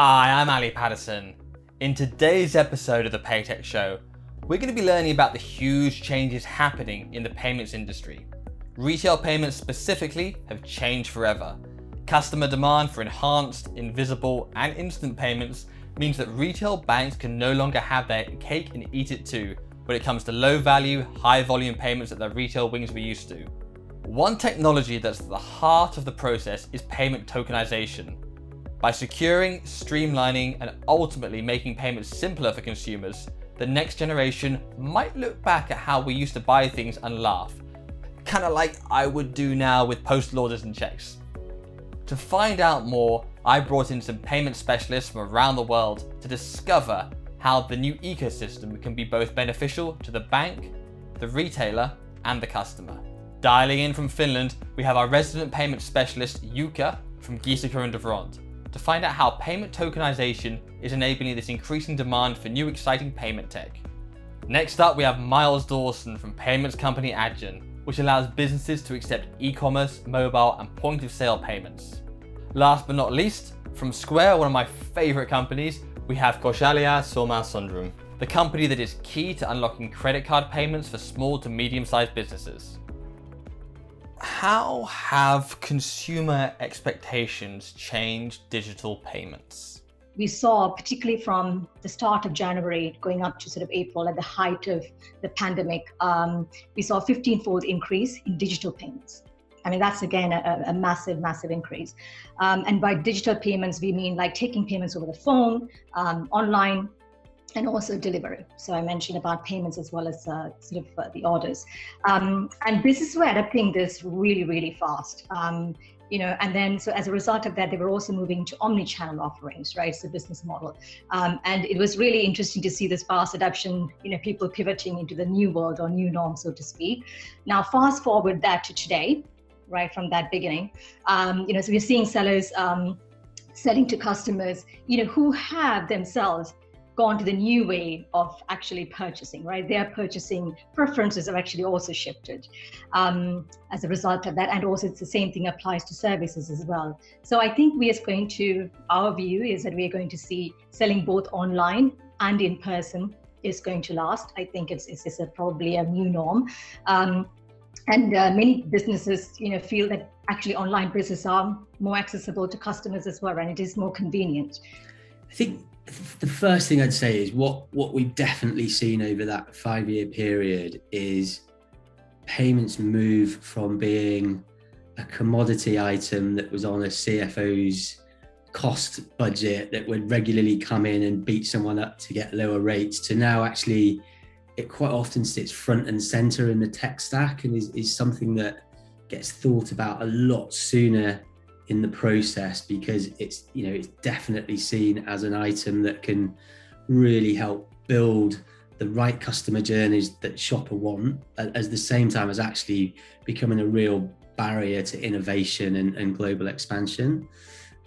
Hi, I'm Ali Patterson. In today's episode of the Paytech Show, we're going to be learning about the huge changes happening in the payments industry. Retail payments specifically have changed forever. Customer demand for enhanced, invisible, and instant payments means that retail banks can no longer have their cake and eat it too when it comes to low value, high volume payments that the retail wings were used to. One technology that's at the heart of the process is payment tokenization. By securing, streamlining, and ultimately making payments simpler for consumers, the next generation might look back at how we used to buy things and laugh. Kinda like I would do now with postal orders and checks. To find out more, I brought in some payment specialists from around the world to discover how the new ecosystem can be both beneficial to the bank, the retailer, and the customer. Dialing in from Finland, we have our resident payment specialist, Jukka from Giesecke and Devrient to find out how payment tokenization is enabling this increasing demand for new exciting payment tech. Next up, we have Myles Dawson from payments company Adyen, which allows businesses to accept e-commerce, mobile, and point of sale payments. Last but not least, from Square, one of my favorite companies, we have Kaushalya Somasundaram, the company that is key to unlocking credit card payments for small to medium sized businesses how have consumer expectations changed digital payments? We saw, particularly from the start of January going up to sort of April at the height of the pandemic, um, we saw a 15 fold increase in digital payments. I mean, that's again a, a massive, massive increase. Um, and by digital payments, we mean like taking payments over the phone, um, online, and also delivery. So I mentioned about payments as well as uh, sort of uh, the orders. Um, and businesses were adapting this really, really fast. Um, you know, and then so as a result of that, they were also moving to omni-channel offerings, right? It's a business model, um, and it was really interesting to see this fast adoption. You know, people pivoting into the new world or new norm, so to speak. Now, fast forward that to today, right from that beginning. Um, you know, so we're seeing sellers um, selling to customers, you know, who have themselves gone to the new way of actually purchasing, right? Their purchasing preferences have actually also shifted um, as a result of that. And also, it's the same thing applies to services as well. So I think we are going to, our view is that we are going to see selling both online and in person is going to last. I think it's, it's, it's a, probably a new norm. Um, and uh, many businesses, you know, feel that actually online businesses are more accessible to customers as well, and it is more convenient. I think the first thing I'd say is what what we've definitely seen over that five year period is payments move from being a commodity item that was on a CFO's cost budget that would regularly come in and beat someone up to get lower rates to now actually it quite often sits front and center in the tech stack and is, is something that gets thought about a lot sooner in the process because it's you know it's definitely seen as an item that can really help build the right customer journeys that shopper want at, the same time as actually becoming a real barrier to innovation and, and global expansion.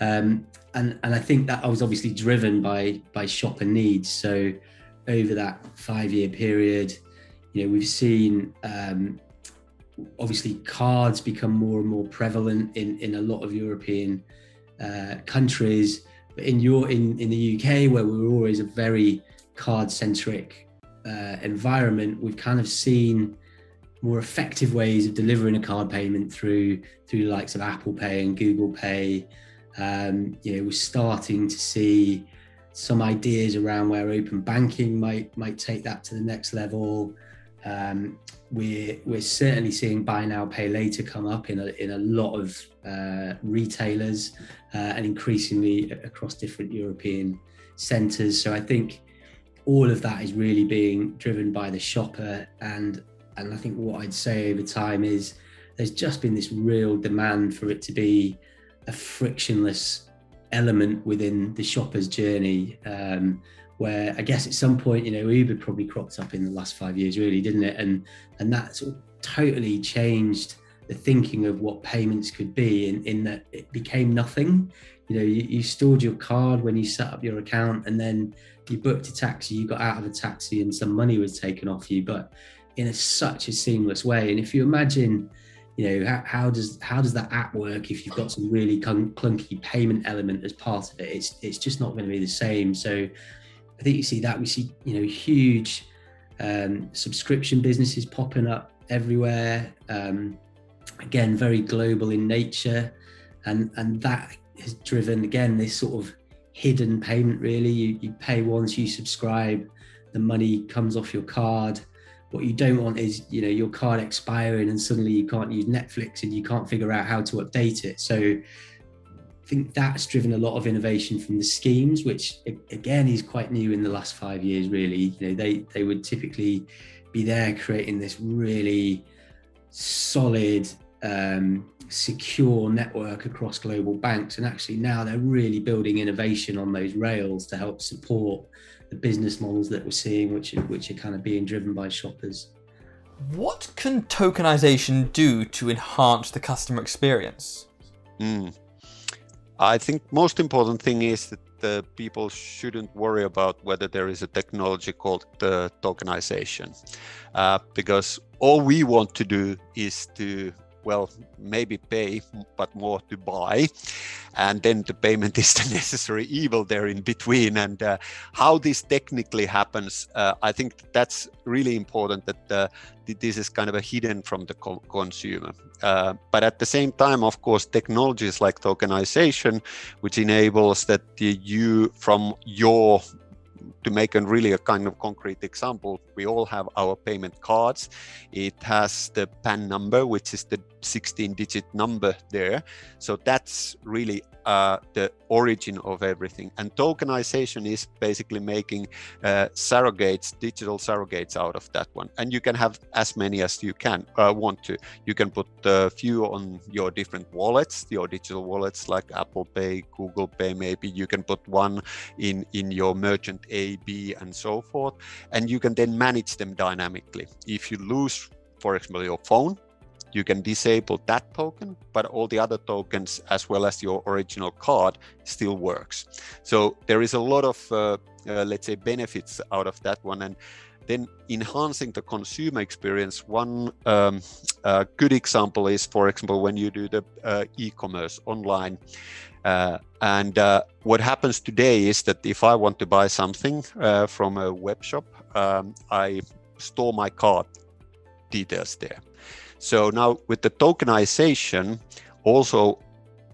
Um, and and I think that I was obviously driven by by shopper needs. So over that five year period you know we've seen um, obviously cards become more and more prevalent in, in a lot of European uh, countries. But in your in, in the UK, where we are always a very card centric uh, environment, we've kind of seen more effective ways of delivering a card payment through through the likes of Apple Pay and Google Pay. Um, you know, we're starting to see some ideas around where open banking might might take that to the next level. Um, we're we're certainly seeing buy now pay later come up in a in a lot of uh, retailers uh, and increasingly across different European centres. So I think all of that is really being driven by the shopper and and I think what I'd say over time is there's just been this real demand for it to be a frictionless element within the shopper's journey. Um, where I guess at some point, you know, Uber probably cropped up in the last five years, really, didn't it? And and that sort of totally changed the thinking of what payments could be in, in that it became nothing. You know, you, you stored your card when you set up your account and then you booked a taxi, you got out of a taxi and some money was taken off you, but in a, such a seamless way. And if you imagine, you know how, how, does how does that app work if you've got some really clunky payment element as part of it it's it's just not going to be the same so i think you see that we see you know huge um, subscription businesses popping up everywhere. Um, again very global in nature. And and that has driven again this sort of hidden payment really. You, you pay once you subscribe the money comes off your card. What you don't want is you know your card expiring and suddenly you can't use netflix and you can't figure out how to update it. So i think that's driven a lot of innovation from the schemes which again is quite new in the last five years really you know they they would typically be there creating this really solid um, secure network across global banks and actually now they're really building innovation on those rails to help support the business models that we're seeing, which are, which are kind of being driven by shoppers. What can tokenization do to enhance the customer experience? Mm. I think most important thing is that the people shouldn't worry about whether there is a technology called the tokenization, uh, because all we want to do is to well, maybe pay, but more to buy. And then the payment is the necessary evil there in between. And uh, how this technically happens, uh, I think that's really important that uh, this is kind of a hidden from the co- consumer. Uh, but at the same time, of course, technologies like tokenization, which enables that you from your to make a really a kind of concrete example, we all have our payment cards. It has the PAN number, which is the 16 digit number there. So that's really uh, the origin of everything. And tokenization is basically making uh, surrogates, digital surrogates out of that one. And you can have as many as you can uh, want to. You can put a few on your different wallets, your digital wallets like Apple Pay, Google Pay, maybe. You can put one in, in your merchant A, And so forth. And you can then manage them dynamically. If you lose, for example, your phone, you can disable that token, but all the other tokens, as well as your original card, still works. So there is a lot of, uh, uh, let's say, benefits out of that one. And then enhancing the consumer experience, one um, uh, good example is, for example, when you do the uh, e-commerce online. Uh, and uh, what happens today is that if I want to buy something from a web shop, um, I store my card details there. So now with the tokenization, also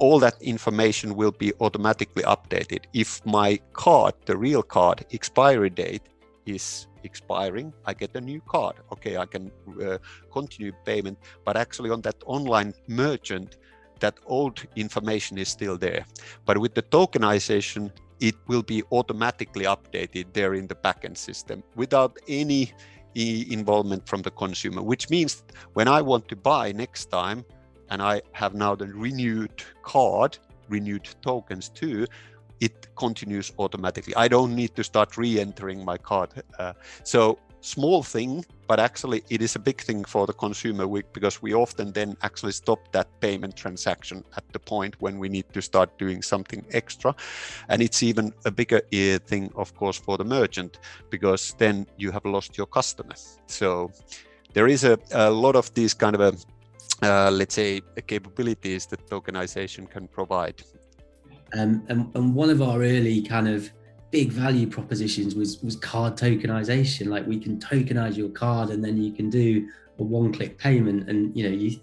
all that information will be automatically updated. If my card, the real card, expiry date is expiring, I get a new card. Okay, I can uh, continue payment, but actually on that online merchant, that old information is still there. But with the tokenization, it will be automatically updated there in the backend system without any involvement from the consumer, which means when I want to buy next time and I have now the renewed card, renewed tokens too, it continues automatically. I don't need to start re entering my card. Uh, so small thing, but actually it is a big thing for the consumer because we often then actually stop that payment transaction at the point when we need to start doing something extra. And it's even a bigger thing, of course, for the merchant because then you have lost your customer. So there is a, a lot of these kind of a uh, let's say capabilities that tokenization can provide. Um, and, and one of our early kind of big value propositions was was card tokenization. Like we can tokenize your card and then you can do a one click payment. And you know you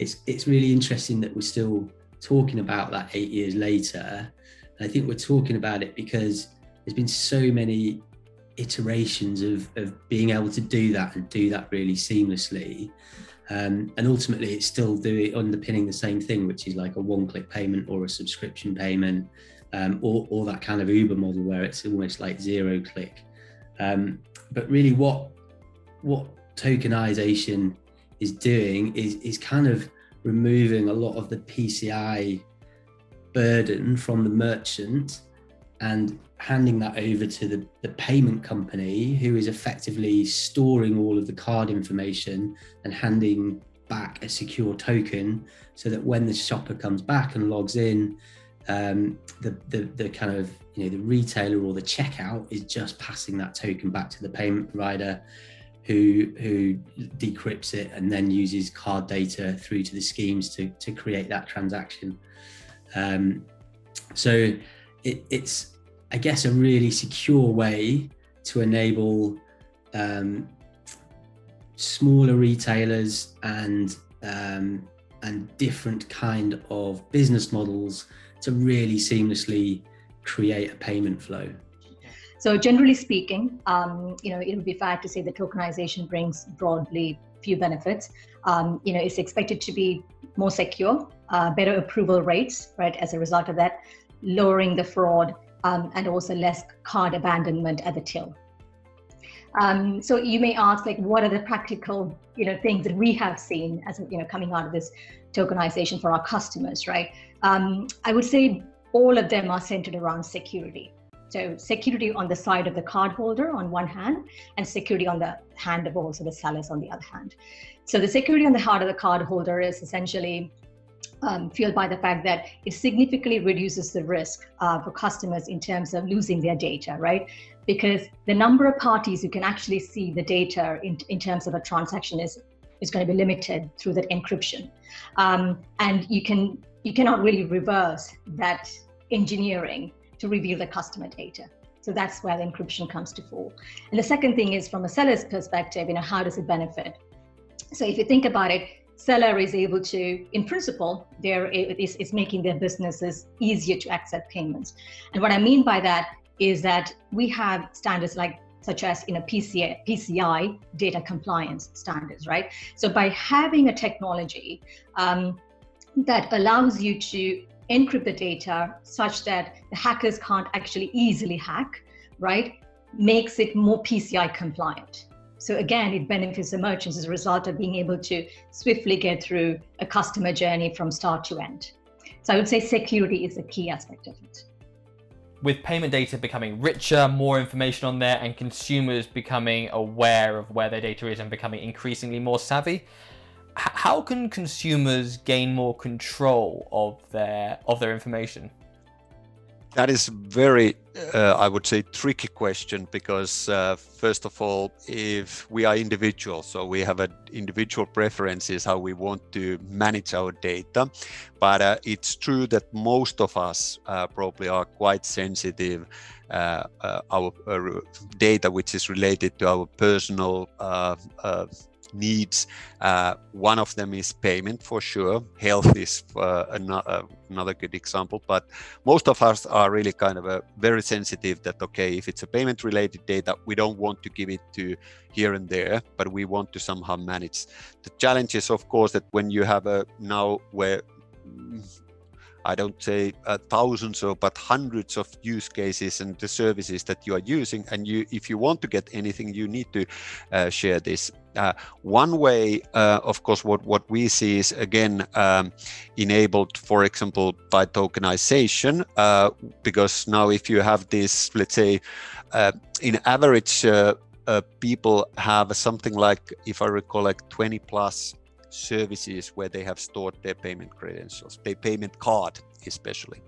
it's it's really interesting that we're still talking about that 8 years later. And i think we're talking about it because there's been so many iterations of of being able to do that and do that really seamlessly. Um, and ultimately it's still doing underpinning the same thing which is like a one click payment or a subscription payment um, or, or that kind of Uber model where it's almost like zero click. Um, but really, what what tokenization is doing is is kind of removing a lot of the PCI burden from the merchant and handing that over to the, the payment company who is effectively storing all of the card information and handing back a secure token so that when the shopper comes back and logs in um, the, the the kind of you know the retailer or the checkout is just passing that token back to the payment provider who who decrypts it and then uses card data through to the schemes to to create that transaction. Um, so it, it's I guess a really secure way to enable um, smaller retailers and um, and different kind of business models to really seamlessly create a payment flow. So generally speaking, um, you know, it would be fair to say that tokenization brings broadly few benefits. Um, you know, it's expected to be more secure, uh, better approval rates, right? As a result of that, lowering the fraud um, and also less card abandonment at the till. Um, so you may ask, like, what are the practical, you know, things that we have seen as you know coming out of this tokenization for our customers, right? Um, I would say all of them are centered around security. So security on the side of the cardholder on one hand, and security on the hand of also the sellers on the other hand. So the security on the heart of the cardholder is essentially um, fueled by the fact that it significantly reduces the risk uh, for customers in terms of losing their data, right? Because the number of parties who can actually see the data in, in terms of a transaction is is going to be limited through that encryption, um, and you can you cannot really reverse that engineering to reveal the customer data. So that's where the encryption comes to fore. And the second thing is from a seller's perspective, you know, how does it benefit? So if you think about it, seller is able to, in principle, there is, is making their businesses easier to accept payments. And what I mean by that is that we have standards like such as in a PCI, PCI data compliance standards, right? So by having a technology um, that allows you to encrypt the data such that the hackers can't actually easily hack, right? Makes it more PCI compliant. So again, it benefits the merchants as a result of being able to swiftly get through a customer journey from start to end. So I would say security is a key aspect of it. With payment data becoming richer, more information on there, and consumers becoming aware of where their data is and becoming increasingly more savvy, how can consumers gain more control of their of their information? That is very, uh, I would say, tricky question because uh, first of all, if we are individuals, so we have an individual preferences how we want to manage our data, but uh, it's true that most of us uh, probably are quite sensitive uh, uh, our data which is related to our personal needs. Uh, one of them is payment for sure. Health is uh, another, another good example, but most of us are really kind of a very sensitive that okay, if it's a payment related data, we don't want to give it to here and there, but we want to somehow manage. The challenge is of course that when you have a now where I don't say uh, thousands or but hundreds of use cases and the services that you are using. And you, if you want to get anything, you need to uh, share this. Uh, one way, uh, of course, what, what we see is again um, enabled, for example, by tokenization, uh, because now if you have this, let's say, uh, in average, people have something like, if I recall, like 20 plus services where they have stored their payment credentials, their payment card especially.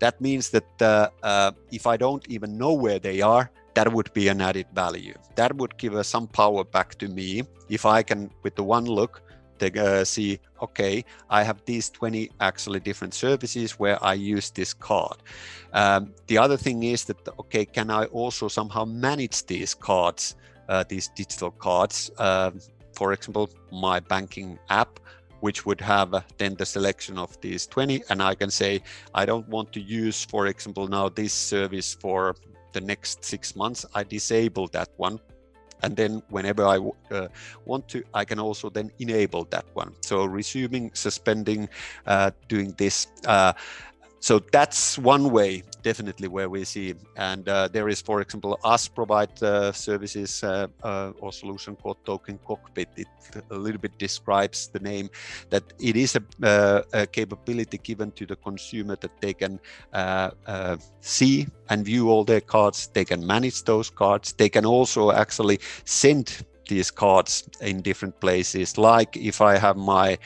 That means that uh, uh, if I don't even know where they are, that would be an added value. That would give us some power back to me if I can, with the one look, they, uh, see, okay, I have these 20 actually different services where I use this card. Um, the other thing is that, okay, can I also somehow manage these cards, uh, these digital cards? Um, for example, my banking app, which would have then the selection of these 20. And I can say, I don't want to use, for example, now this service for the next six months. I disable that one. And then whenever I uh, want to, I can also then enable that one. So resuming, suspending, uh, doing this. Uh, so that's one way definitely where we see and uh, there is for example us provide uh, services uh, uh or solution called token cockpit. It a little bit describes the name that it is a, uh, a capability given to the consumer that they can uh, see and view all their cards. They can manage those cards. They can also actually send these cards in different places. Like if I have my,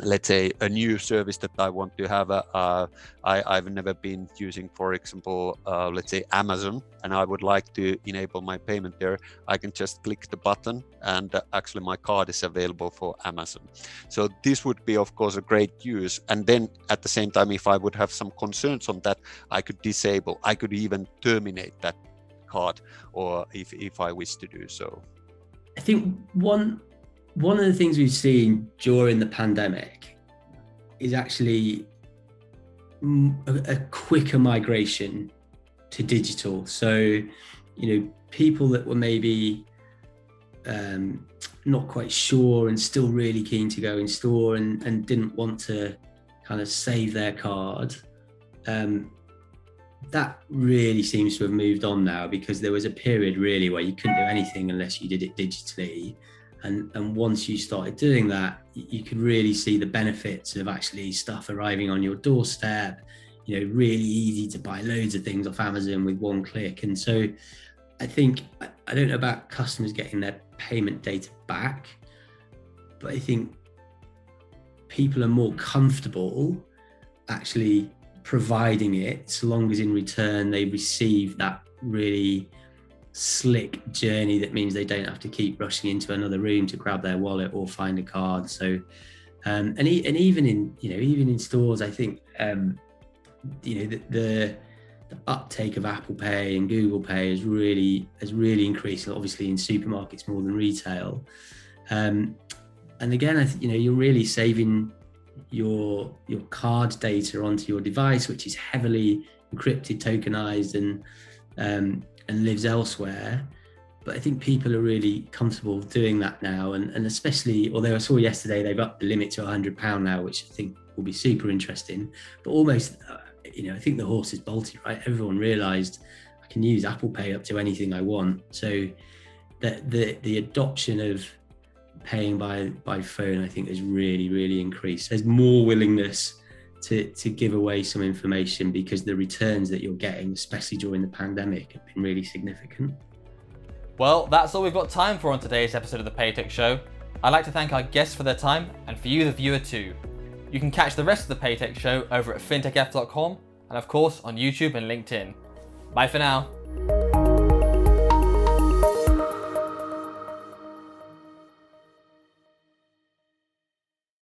let's say, a new service that I want to have, a, uh, I, I've never been using, for example, uh, let's say Amazon, and I would like to enable my payment there. I can just click the button, and uh, actually my card is available for Amazon. So this would be, of course, a great use. And then at the same time, if I would have some concerns on that, I could disable. I could even terminate that card, or if if I wish to do so. I think one one of the things we've seen during the pandemic is actually a, quicker migration to digital. So, you know, people that were maybe um, not quite sure and still really keen to go in store and, and didn't want to kind of save their card, um, that really seems to have moved on now because there was a period really where you couldn't do anything unless you did it digitally. And and once you started doing that you could really see the benefits of actually stuff arriving on your doorstep you know really easy to buy loads of things off amazon with one click. And so i think i don't know about customers getting their payment data back but i think people are more comfortable actually providing it so long as in return they receive that really slick journey that means they don't have to keep rushing into another room to grab their wallet or find a card. So um, and, e- and even in you know even in stores i think um, you know the, the, the uptake of apple pay and google pay has really has really increased obviously in supermarkets more than retail. Um, and again i you know you're really saving your your card data onto your device, which is heavily encrypted, tokenized, and um, and lives elsewhere. But I think people are really comfortable doing that now, and, and especially although I saw yesterday they've upped the limit to hundred pound now, which I think will be super interesting. But almost, uh, you know, I think the horse is bolted, right? Everyone realised I can use Apple Pay up to anything I want, so the the the adoption of paying by by phone, I think, has really really increased. There's more willingness to to give away some information because the returns that you're getting, especially during the pandemic, have been really significant. Well, that's all we've got time for on today's episode of the Paytech Show. I'd like to thank our guests for their time and for you, the viewer, too. You can catch the rest of the Paytech Show over at fintechf.com and, of course, on YouTube and LinkedIn. Bye for now.